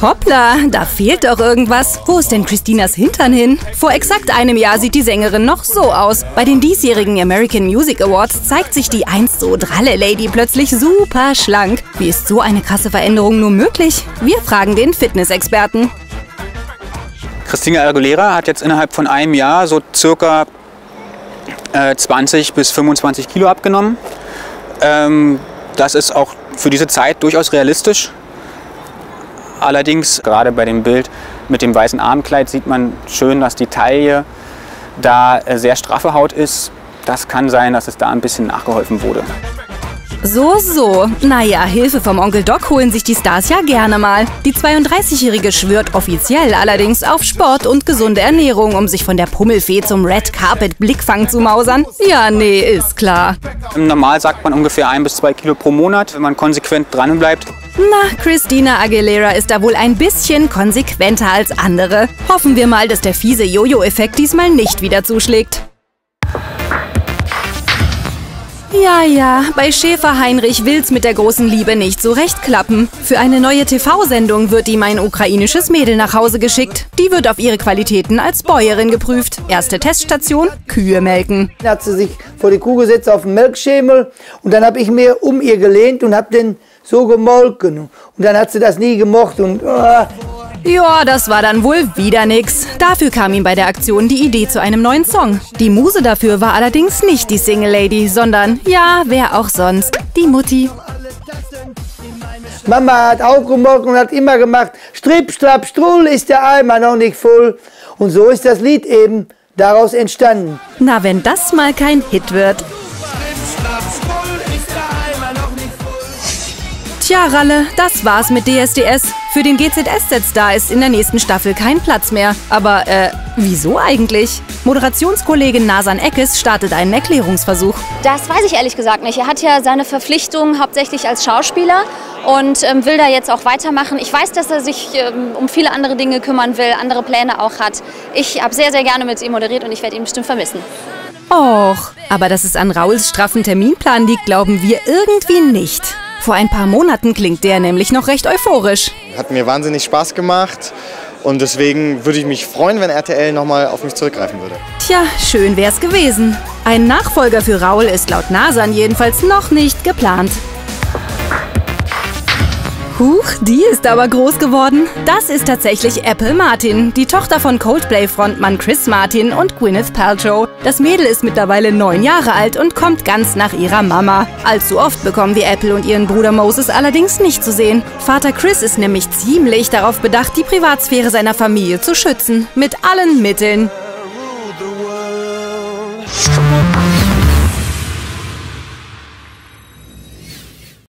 Hoppla, da fehlt doch irgendwas. Wo ist denn Christinas Hintern hin? Vor exakt einem Jahr sieht die Sängerin noch so aus. Bei den diesjährigen American Music Awards zeigt sich die einst so dralle Lady plötzlich super schlank. Wie ist so eine krasse Veränderung nur möglich? Wir fragen den Fitnessexperten. Christina Aguilera hat jetzt innerhalb von einem Jahr so circa äh, 20 bis 25 Kilo abgenommen. Ähm, das ist auch für diese Zeit durchaus realistisch. Allerdings, gerade bei dem Bild mit dem weißen Armkleid, sieht man schön, dass die Taille da äh, sehr straffe Haut ist. Das kann sein, dass es da ein bisschen nachgeholfen wurde. So, so. Naja, Hilfe vom Onkel Doc holen sich die Stars ja gerne mal. Die 32-Jährige schwört offiziell allerdings auf Sport und gesunde Ernährung, um sich von der Pummelfee zum Red Carpet Blickfang zu mausern. Ja, nee, ist klar. Normal sagt man ungefähr ein bis zwei Kilo pro Monat, wenn man konsequent dran bleibt. Na, Christina Aguilera ist da wohl ein bisschen konsequenter als andere. Hoffen wir mal, dass der fiese Jojo-Effekt diesmal nicht wieder zuschlägt. Ja, ja, bei Schäfer Heinrich will's mit der großen Liebe nicht so recht klappen. Für eine neue TV-Sendung wird ihm ein ukrainisches Mädel nach Hause geschickt. Die wird auf ihre Qualitäten als Bäuerin geprüft. Erste Teststation, Kühe melken. Dann hat sie sich vor die Kuh gesetzt auf den Melkschemel und dann habe ich mir um ihr gelehnt und habe den so gemolken. Und dann hat sie das nie gemocht und... Oh, ja, das war dann wohl wieder nix. Dafür kam ihm bei der Aktion die Idee zu einem neuen Song. Die Muse dafür war allerdings nicht die Single Lady, sondern, ja, wer auch sonst, die Mutti. Mama hat auch gemolken und hat immer gemacht, Stripp, Strapp, Strull ist der Eimer noch nicht voll. Und so ist das Lied eben daraus entstanden. Na, wenn das mal kein Hit wird. Tja, Ralle, das war's mit DSDS. Für den GZSZ-Star ist in der nächsten Staffel kein Platz mehr. Aber, äh, wieso eigentlich? Moderationskollegin Nasan Eckes startet einen Erklärungsversuch. Das weiß ich ehrlich gesagt nicht. Er hat ja seine Verpflichtung hauptsächlich als Schauspieler und ähm, will da jetzt auch weitermachen. Ich weiß, dass er sich ähm, um viele andere Dinge kümmern will, andere Pläne auch hat. Ich habe sehr, sehr gerne mit ihm moderiert und ich werde ihn bestimmt vermissen. Och, aber dass es an Rauls straffen Terminplan liegt, glauben wir irgendwie nicht. Vor ein paar Monaten klingt der nämlich noch recht euphorisch. Hat mir wahnsinnig Spaß gemacht und deswegen würde ich mich freuen, wenn RTL nochmal auf mich zurückgreifen würde. Tja, schön wär's gewesen. Ein Nachfolger für Raul ist laut Nasan jedenfalls noch nicht geplant. Huch, die ist aber groß geworden. Das ist tatsächlich Apple Martin, die Tochter von Coldplay-Frontmann Chris Martin und Gwyneth Paltrow. Das Mädel ist mittlerweile neun Jahre alt und kommt ganz nach ihrer Mama. Allzu oft bekommen wir Apple und ihren Bruder Moses allerdings nicht zu sehen. Vater Chris ist nämlich ziemlich darauf bedacht, die Privatsphäre seiner Familie zu schützen. Mit allen Mitteln.